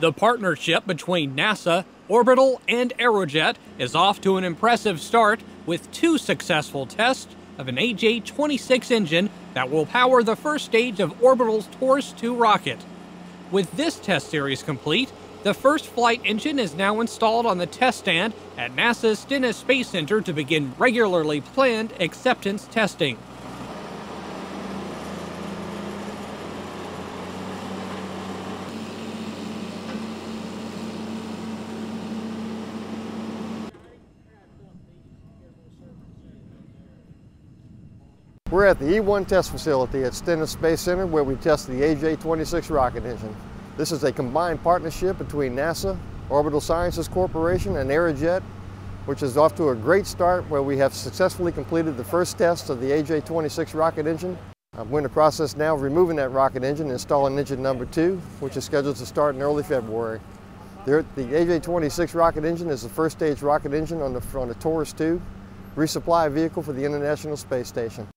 The partnership between NASA, Orbital, and Aerojet is off to an impressive start with two successful tests of an AJ-26 engine that will power the first stage of Orbital's Taurus 2 rocket. With this test series complete, the first flight engine is now installed on the test stand at NASA's Stennis Space Center to begin regularly planned acceptance testing. We're at the E1 test facility at Stennis Space Center where we test the AJ-26 rocket engine. This is a combined partnership between NASA, Orbital Sciences Corporation, and Aerojet, which is off to a great start where we have successfully completed the first test of the AJ-26 rocket engine. Uh, we're in the process now of removing that rocket engine and installing engine number two, which is scheduled to start in early February. The, the AJ-26 rocket engine is the first stage rocket engine on the, on the Taurus 2 resupply vehicle for the International Space Station.